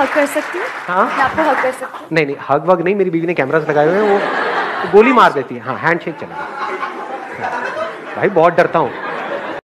हक कर सकती हूँ? हाँ? मैं आपको हक कर सकती हूँ? नहीं नहीं हग वग नहीं मेरी बीवी ने कैमरास लगाए हुए हैं वो गोली मार देती है। हाँ हैंड शेक चलेगा हाँ, भाई बहुत डरता हूँ।